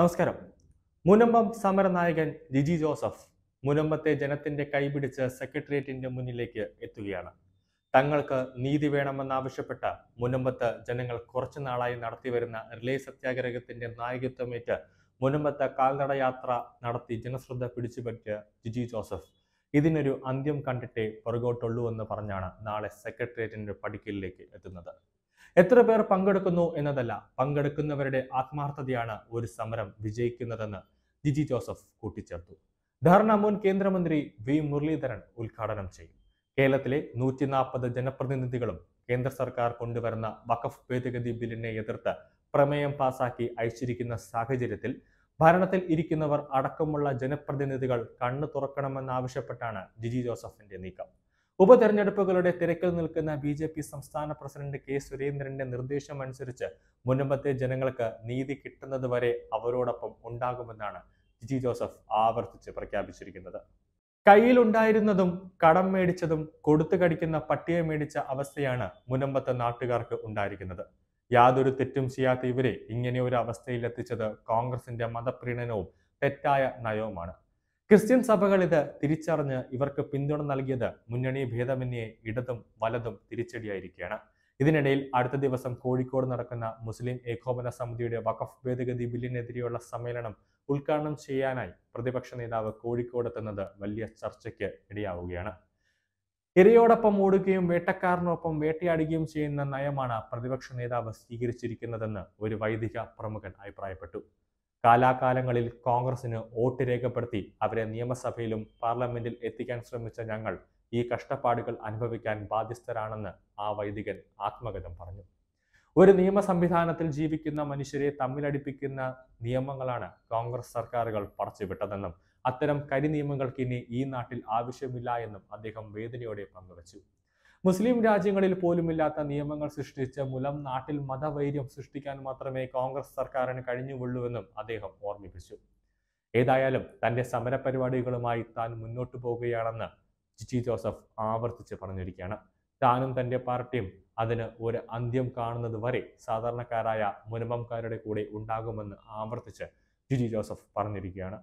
നമസ്കാരം. മുനമ്പം സമരനായകൻ ജിജി ജോസഫ് മുനമ്പത്തെ ജനത്തിന്റെ കൈപിടിച്ച് സെക്രട്ടേറിയറ്റിന്റെ മുന്നിലേക്ക് എത്തുകയാണ്. തങ്ങൾക്ക് നീതി വേണമെന്നാവശ്യപ്പെട്ട മുനമ്പത്ത് ജനങ്ങൾ കുറച്ചു നാളായി നടത്തിവരുന്ന റിലേ സത്യാഗ്രഹത്തിന്റെ നായകത്വമേറ്റ് മുനമ്പത്ത് കാൽനട യാത്ര നടത്തി ജനശ്രദ്ധ പിടിച്ചുപറ്റിയ ജിജി ജോസഫ് ഇതിനൊരു അന്ത്യം കണ്ടിട്ടേ പുറകോട്ടുള്ളൂ എന്ന് പറഞ്ഞാണ് നാളെ സെക്രട്ടേറിയറ്റിന്റെ പടിക്കലിലേക്ക് എത്തുന്നത്. എത്ര പേർ പങ്കെടുക്കുന്നു എന്നതല്ല പങ്കെടുക്കുന്നവരുടെ ആത്മാർത്ഥതയാണ് ഒരു സമരം വിജയിക്കുന്നതെന്ന് ജിജി ജോസഫ് കൂട്ടിച്ചേർത്തു. ധർണ മുൻ കേന്ദ്രമന്ത്രി വി മുരളീധരൻ ഉദ്ഘാടനം ചെയ്യും. കേരളത്തിലെ നൂറ്റി നാൽപ്പത് ജനപ്രതിനിധികളും കേന്ദ്ര സർക്കാർ കൊണ്ടുവരുന്ന വഖഫ് ഭേദഗതി ബില്ലിനെ എതിർത്ത് പ്രമേയം പാസാക്കി അയച്ചിരിക്കുന്ന സാഹചര്യത്തിൽ ഭരണത്തിൽ ഇരിക്കുന്നവർ അടക്കമുള്ള ജനപ്രതിനിധികൾ കണ്ണു തുറക്കണമെന്നാവശ്യപ്പെട്ടാണ് ജിജി ജോസഫിന്റെ നീക്കം. ഉപതെരഞ്ഞെടുപ്പുകളുടെ തിരക്കിൽ നിൽക്കുന്ന ബി ജെ പി സംസ്ഥാന പ്രസിഡന്റ് കെ സുരേന്ദ്രന്റെ നിർദ്ദേശം അനുസരിച്ച് മുനമ്പത്തെ ജനങ്ങൾക്ക് നീതി കിട്ടുന്നത് വരെ അവരോടൊപ്പം ഉണ്ടാകുമെന്നാണ് ജിജി ജോസഫ് ആവർത്തിച്ച് പ്രഖ്യാപിച്ചിരിക്കുന്നത്. കയ്യിലുണ്ടായിരുന്നതും കടം മേടിച്ചതും കൊടുത്തു കടിക്കുന്ന പട്ടിയെ മേടിച്ച അവസ്ഥയാണ് മുനമ്പത്തെ നാട്ടുകാർക്ക് ഉണ്ടായിരിക്കുന്നത്. യാതൊരു തെറ്റും ചെയ്യാത്ത ഇവരെ ഇങ്ങനെ ഒരു അവസ്ഥയിൽ എത്തിച്ചത് കോൺഗ്രസിന്റെ മതപ്രീണനവും തെറ്റായ നയവുമാണ്. ക്രിസ്ത്യൻ സഭകൾ ഇത് തിരിച്ചറിഞ്ഞ് ഇവർക്ക് പിന്തുണ നൽകിയത് മുന്നണി ഭേദമന്യേ ഇടതും വലതും തിരിച്ചടിയായിരിക്കുകയാണ്. ഇതിനിടയിൽ അടുത്ത ദിവസം കോഴിക്കോട് നടക്കുന്ന മുസ്ലിം ഏകോപന സമിതിയുടെ വഖഫ് ഭേദഗതി ബില്ലിനെതിരെയുള്ള സമ്മേളനം ഉദ്ഘാടനം ചെയ്യാനായി പ്രതിപക്ഷ നേതാവ് കോഴിക്കോട് എത്തുന്നത് വലിയ ചർച്ചയ്ക്ക് ഇടയാവുകയാണ്. ഇരയോടൊപ്പം ഓടുകയും വേട്ടക്കാരനൊപ്പം വേട്ടയാടുകയും ചെയ്യുന്ന നയമാണ് പ്രതിപക്ഷ നേതാവ് സ്വീകരിച്ചിരിക്കുന്നതെന്ന് ഒരു വൈദിക പ്രമുഖൻ അഭിപ്രായപ്പെട്ടു. കാലാകാലങ്ങളിൽ കോൺഗ്രസിന് വോട്ട് രേഖപ്പെടുത്തി അവരെ നിയമസഭയിലും പാർലമെന്റിൽ എത്തിക്കാൻ ശ്രമിച്ച ഞങ്ങൾ ഈ കഷ്ടപ്പാടുകൾ അനുഭവിക്കാൻ ബാധ്യസ്ഥരാണെന്ന് ആ വൈദികൻ ആത്മഗതം പറഞ്ഞു. ഒരു നിയമ സംവിധാനത്തിൽ ജീവിക്കുന്ന മനുഷ്യരെ തമ്മിലടിപ്പിക്കുന്ന നിയമങ്ങളാണ് കോൺഗ്രസ് സർക്കാരുകൾ പടച്ചുവിട്ടതെന്നും അത്തരം കരി നിയമങ്ങൾക്ക് ഇനി ഈ നാട്ടിൽ ആവശ്യമില്ല എന്നും അദ്ദേഹം വേദനയോടെ പങ്കുവച്ചു. മുസ്ലിം രാജ്യങ്ങളിൽ പോലുമില്ലാത്ത നിയമങ്ങൾ സൃഷ്ടിച്ച മൂലം നാട്ടിൽ മതവൈര്യം സൃഷ്ടിക്കാൻ മാത്രമേ കോൺഗ്രസ് സർക്കാരിന് കഴിഞ്ഞുള്ളൂവെന്നും അദ്ദേഹം ഓർമ്മിപ്പിച്ചു. ഏതായാലും തന്റെ സമരപരിപാടികളുമായി താൻ മുന്നോട്ടു പോവുകയാണെന്ന് ജിജി ജോസഫ് ആവർത്തിച്ച് പറഞ്ഞിരിക്കുകയാണ്. താനും തന്റെ പാർട്ടിയും അതിന് ഒരു അന്ത്യം കാണുന്നത് വരെ സാധാരണക്കാരായ മുനമ്പംകാരുടെ കൂടെ ഉണ്ടാകുമെന്ന് ആവർത്തിച്ച് ജിജി ജോസഫ് പറഞ്ഞിരിക്കുകയാണ്.